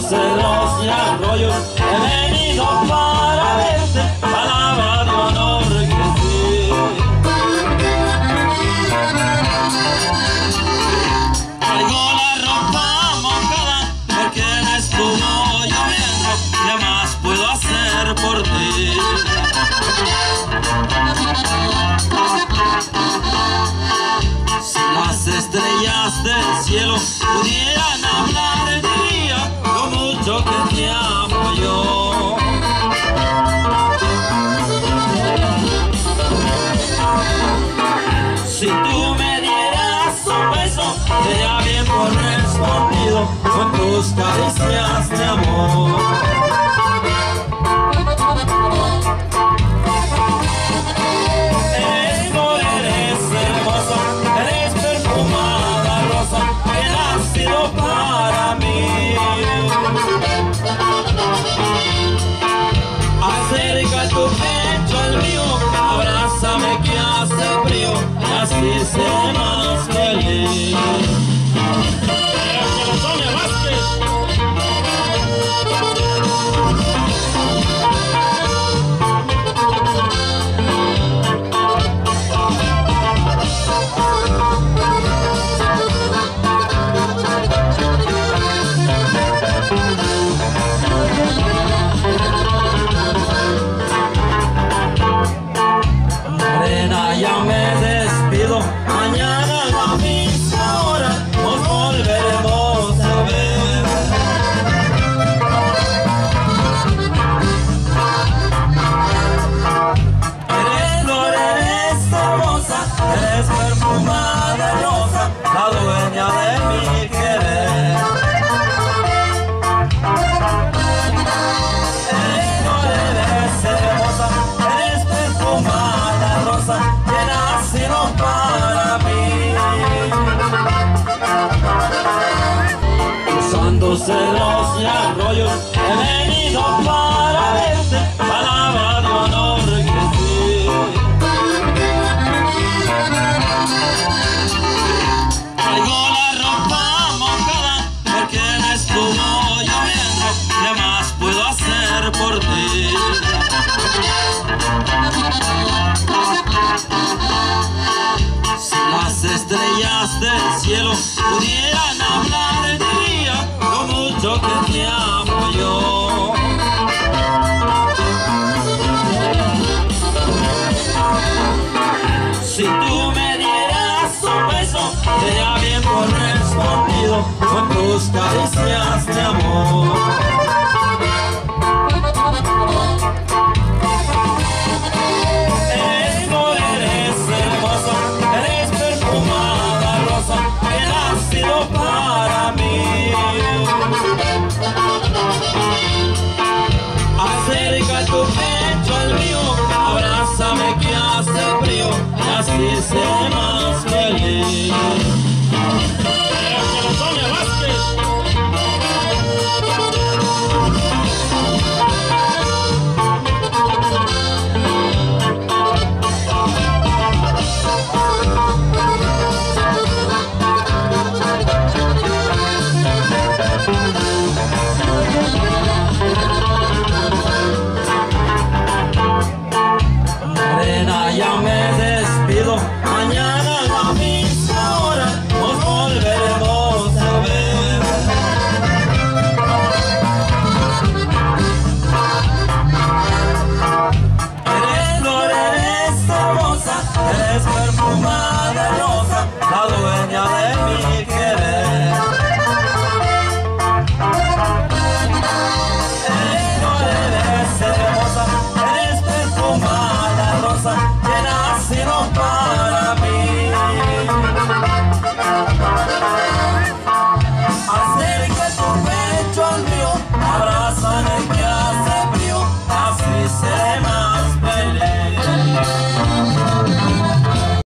celos y arroyos he venido para verte, palabra de honor que sí. Traigo la ropa mojada porque me estuvo lloviendo, ¿qué más puedo hacer por ti? Si las estrellas del cielo pudieran tus caricias de amor. Eres eres hermosa, eres perfumada rosa, que nacido para mí. Acerca tu pecho al mío, abrázame que hace frío, y así seré celos y arroyos, que te apoyó. Si tú me dieras un beso, sería bien correspondido con tus caricias de amor. Is.